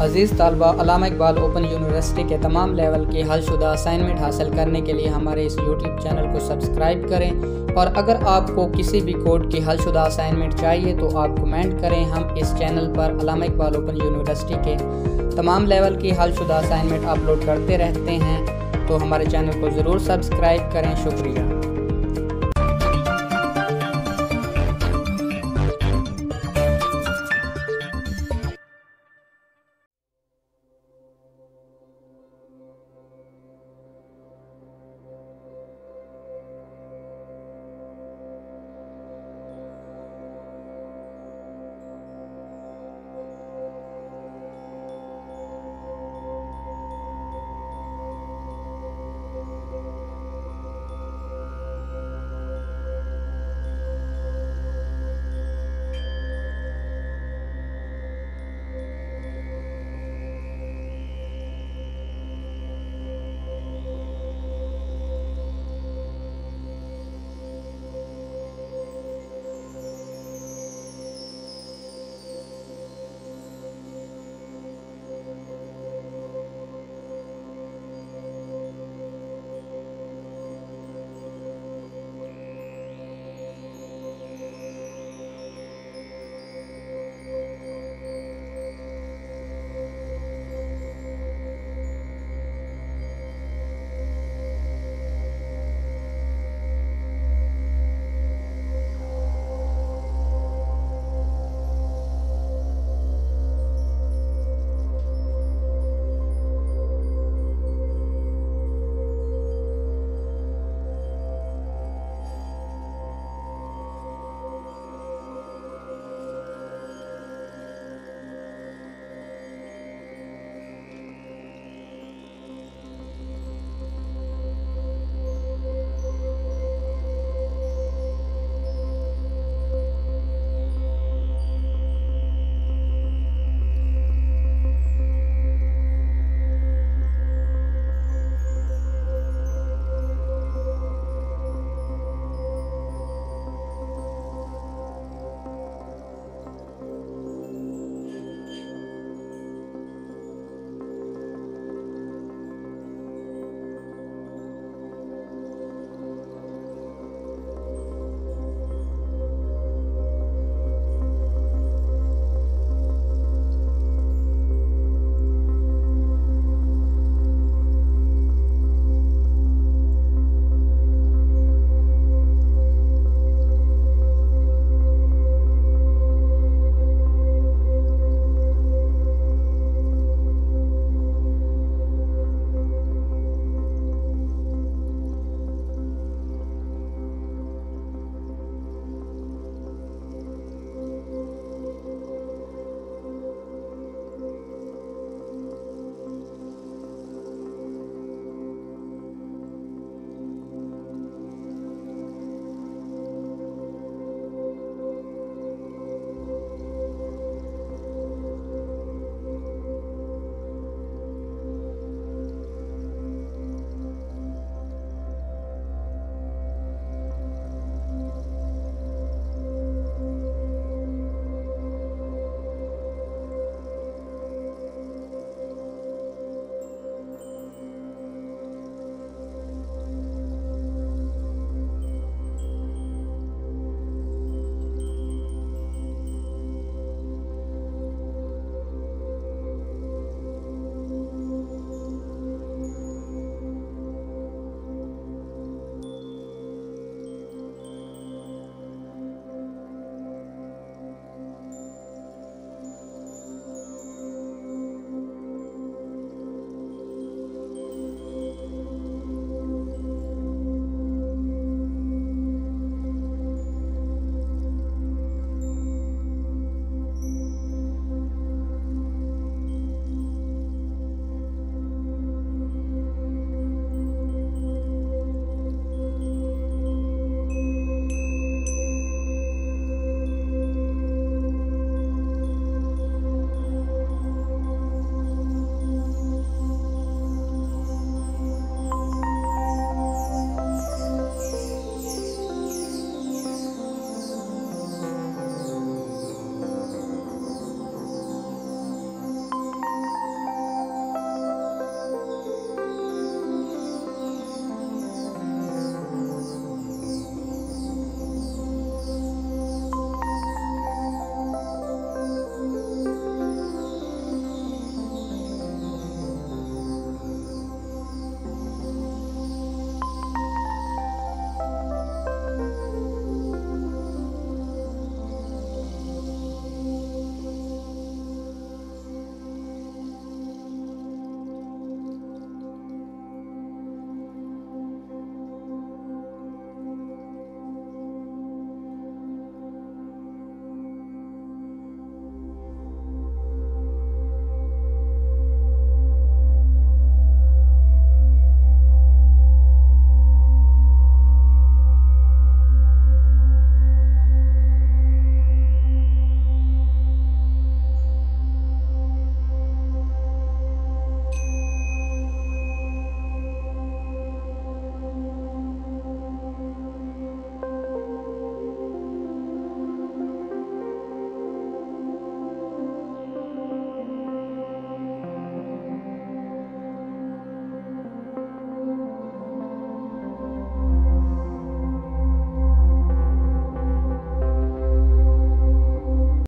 अज़ीज़ तलबा, Allama Iqbal open university के तमाम लेवल के हलशुदा असाइनमेंट हासिल करने के लिए हमारे इस यूट्यूब चैनल को सब्सक्राइब करें। और अगर आपको किसी भी कोड की हलशुदा असाइनमेंट चाहिए तो आप कमेंट करें। हम इस चैनल पर अलामा इकबाल ओपन यूनिवर्सिटी के तमाम लेवल की हलशुदा असाइनमेंट अपलोड करते रहते हैं। तो हमारे चैनल को ज़रूर सब्सक्राइब करें। शुक्रिया।